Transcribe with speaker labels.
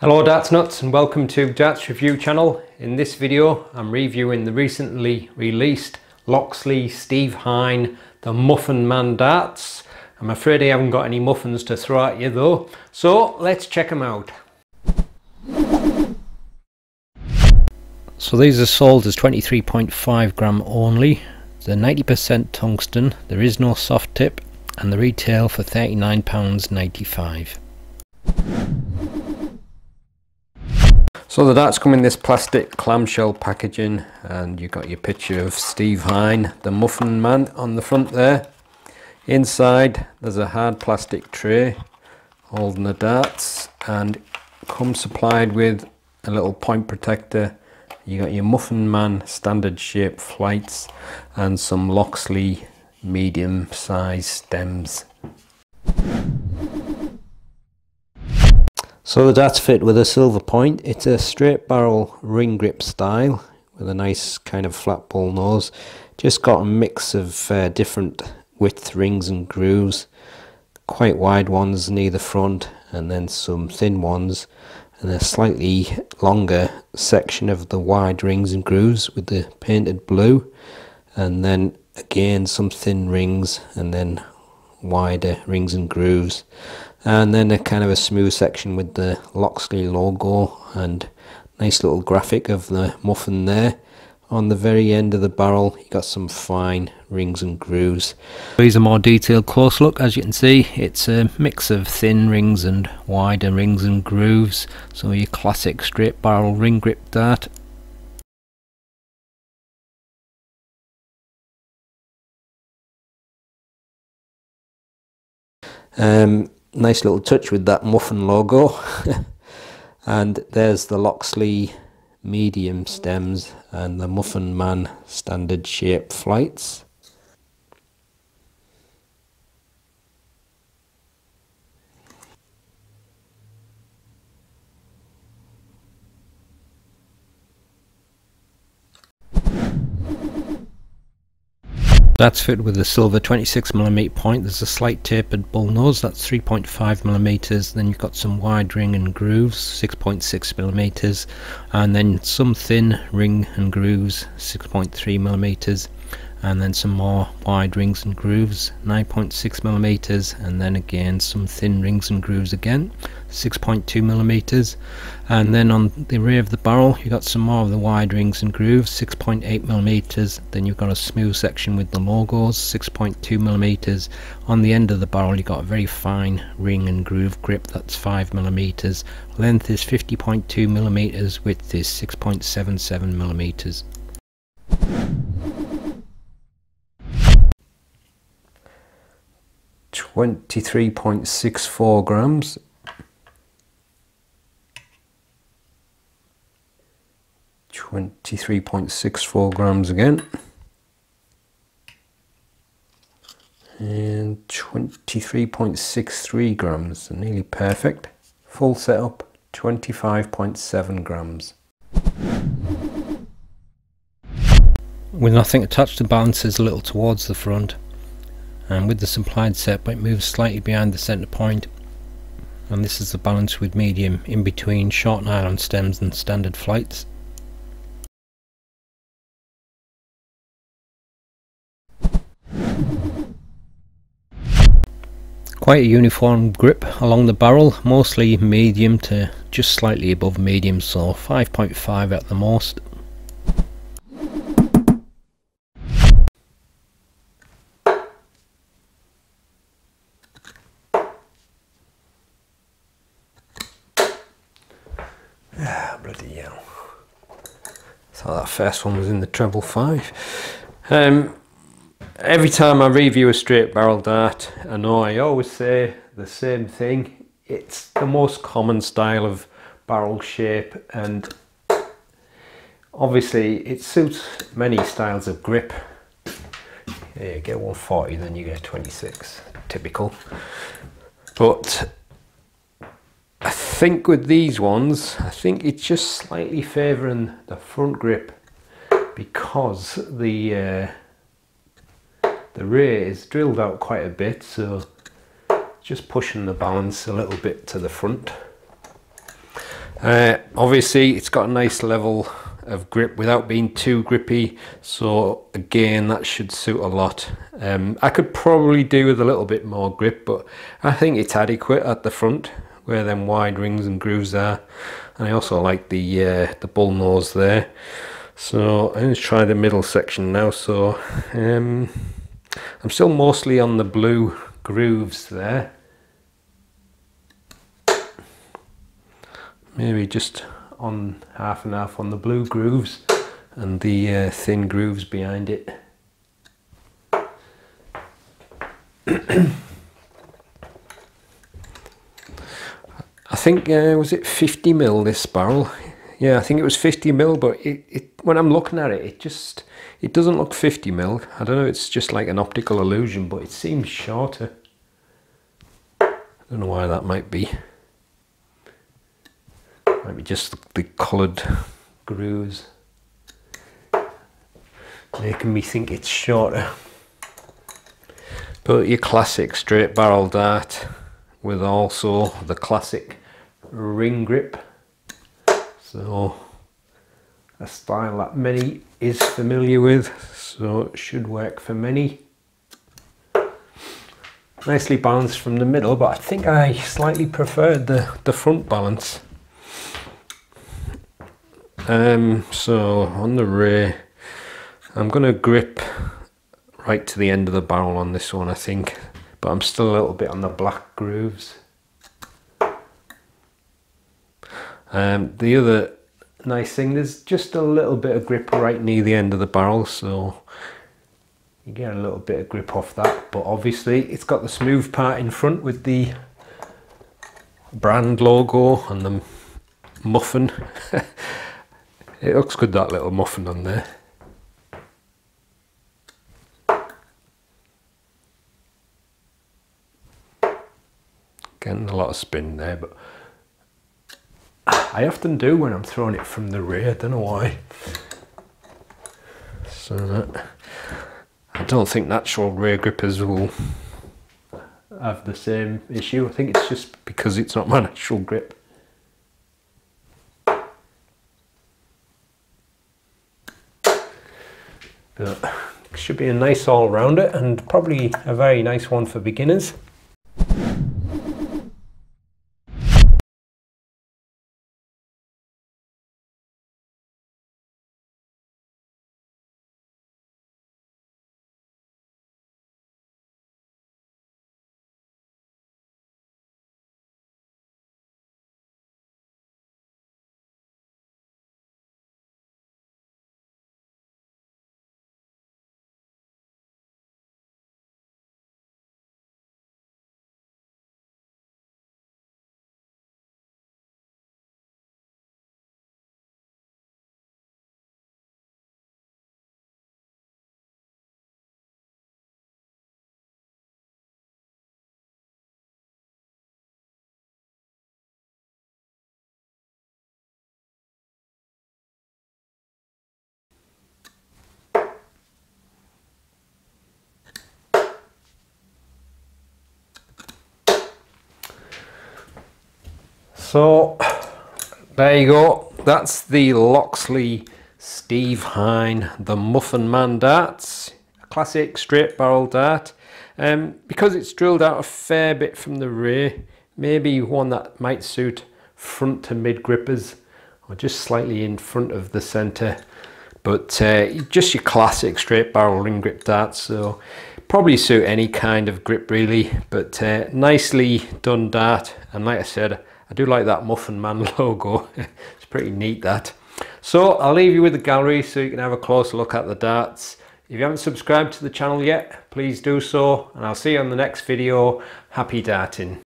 Speaker 1: Hello Darts Nutz and welcome to Darts Review channel. In this video I'm reviewing the recently released Loxley Steve Hine the Muffin Man darts. I'm afraid I haven't got any muffins to throw at you though, so let's check them out. So these are sold as 23.5 gram only. They're 90% tungsten, there is no soft tip and the retail for £39.95. So the darts come in this plastic clamshell packaging and you've got your picture of Steve Hine, the muffin man on the front there. Inside there's a hard plastic tray holding the darts and comes supplied with a little point protector. You got your muffin man standard shape flights and some Loxley medium size stems. So the darts fit with a silver point. It's a straight barrel ring grip style with a nice kind of flat ball nose. Just got a mix of uh, different width rings and grooves. Quite wide ones near the front and then some thin ones and a slightly longer section of the wide rings and grooves with the painted blue and then again some thin rings and then wider rings and grooves. And then a kind of a smooth section with the Loxley logo and nice little graphic of the muffin there. On the very end of the barrel you got some fine rings and grooves. Here's a more detailed close look. As you can see it's a mix of thin rings and wider rings and grooves. So your classic straight barrel ring grip dart um, nice little touch with that muffin logo. And there's the Loxley medium stems and the Muffin Man standard shape flights That's fit with a silver 26mm point. There's a slight tapered bull nose, that's 3.5mm. Then you've got some wide ring and grooves, 6.6mm. And then some thin ring and grooves, 6.3mm and then some more wide rings and grooves 9.6 millimeters and then again some thin rings and grooves again 6.2 millimeters. And then on the rear of the barrel you got some more of the wide rings and grooves 6.8 millimeters. Then you've got a smooth section with the logos 6.2 millimeters. On the end of the barrel you got a very fine ring and groove grip that's 5 millimeters. Length is 50.2 millimeters width is 6.77 millimeters 23.64 grams. Twenty-three point six four grams again, and twenty-three point six three grams, nearly perfect. Full setup, twenty-five point seven grams. With nothing attached, the balance is a little towards the front and with the supplied set but it moves slightly behind the center point. And this is the balance with medium in between short nylon stems and standard flights. Quite a uniform grip along the barrel mostly medium to just slightly above medium so 5.5 at the most Ah, bloody hell. Thought that first one was in the treble five. Um, every time I review a straight barrel dart, I know I always say the same thing. It's the most common style of barrel shape and obviously it suits many styles of grip. Yeah, you get 140 then you get 26, typical. But think with these ones, I think it's just slightly favouring the front grip because the uh, the rear is drilled out quite a bit, so just pushing the balance a little bit to the front. Uh, obviously it's got a nice level of grip without being too grippy so again that should suit a lot um, I could probably do with a little bit more grip but I think it's adequate at the front where them wide rings and grooves are. And I also like the uh, the bull nose there. So I'm going to try the middle section now. So um, I'm still mostly on the blue grooves there. Maybe just on half and half on the blue grooves and the uh, thin grooves behind it think uh, was it 50 mil this barrel? Yeah I think it was 50 mil but it, it when I'm looking at it it just it doesn't look 50 mil. I don't know it's just like an optical illusion but it seems shorter. I don't know why that might be. Maybe just the coloured grooves making me think it's shorter. But your classic straight barrel dart with also the classic ring grip. So a style that many is familiar with so it should work for many. Nicely balanced from the middle but I think I slightly preferred the, the front balance. Um, so on the rear I'm going to grip right to the end of the barrel on this one I think but I'm still a little bit on the black grooves Um, the other nice thing, there's just a little bit of grip right near the end of the barrel, so you get a little bit of grip off that. But obviously it's got the smooth part in front with the brand logo and the muffin. it looks good that little muffin on there. Getting a lot of spin there, but I often do when I'm throwing it from the rear, I don't know why. So that, I don't think natural rear grippers will have the same issue. I think it's just because it's not my natural grip. But should be a nice all-rounder and probably a very nice one for beginners. So there you go. That's the Loxley Steve Hine, the Muffin Man darts. Classic straight barrel dart. Um, because it's drilled out a fair bit from the rear, maybe one that might suit front to mid grippers or just slightly in front of the center. But uh, just your classic straight barrel ring grip darts. So probably suit any kind of grip really, but uh, nicely done dart. And like I said, I do like that Muffin Man logo. it's pretty neat that. So I'll leave you with the gallery so you can have a closer look at the darts. If you haven't subscribed to the channel yet, please do so. And I'll see you on the next video. Happy darting.